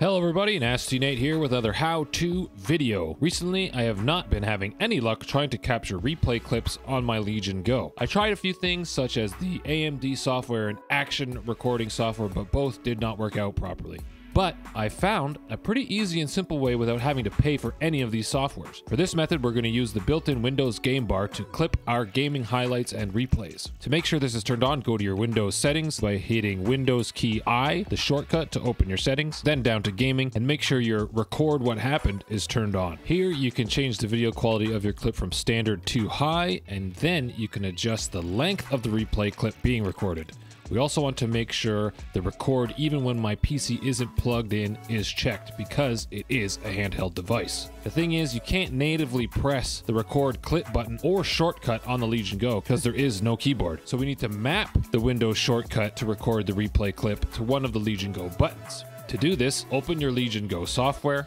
Hello everybody, Nasty Nate here with another how-to video. Recently, I have not been having any luck trying to capture replay clips on my Legion Go. I tried a few things such as the AMD software and action recording software, but both did not work out properly. But I found a pretty easy and simple way without having to pay for any of these softwares. For this method, we're going to use the built-in Windows game bar to clip our gaming highlights and replays. To make sure this is turned on, go to your Windows settings by hitting Windows key I, the shortcut to open your settings, then down to gaming, and make sure your record what happened is turned on. Here, you can change the video quality of your clip from standard to high, and then you can adjust the length of the replay clip being recorded. We also want to make sure the record even when my PC isn't plugged in is checked because it is a handheld device. The thing is you can't natively press the record clip button or shortcut on the Legion Go because there is no keyboard. So we need to map the Windows shortcut to record the replay clip to one of the Legion Go buttons. To do this, open your Legion Go software,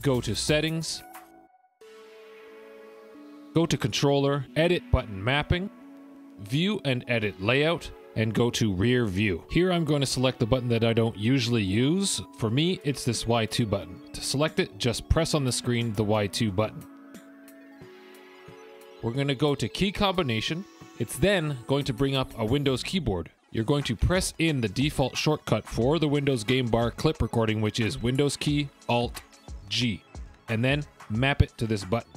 go to settings, go to controller, edit button mapping, view and edit layout, and go to rear view. Here I'm going to select the button that I don't usually use. For me, it's this Y2 button. To select it, just press on the screen the Y2 button. We're going to go to key combination. It's then going to bring up a Windows keyboard. You're going to press in the default shortcut for the Windows game bar clip recording, which is Windows key Alt G, and then map it to this button.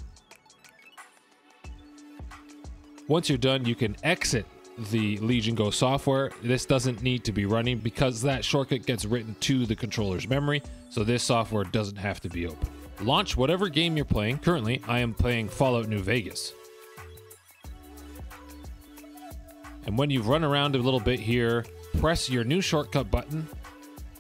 Once you're done, you can exit the Legion Go software. This doesn't need to be running because that shortcut gets written to the controller's memory, so this software doesn't have to be open. Launch whatever game you're playing. Currently, I am playing Fallout New Vegas. And when you've run around a little bit here, press your new shortcut button,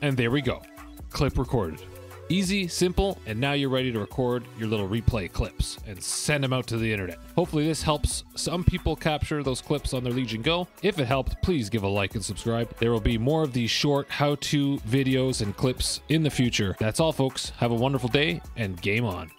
and there we go. Clip recorded. Easy, simple, and now you're ready to record your little replay clips and send them out to the internet. Hopefully, this helps some people capture those clips on their Legion Go. If it helped, please give a like and subscribe. There will be more of these short how to videos and clips in the future. That's all, folks. Have a wonderful day and game on.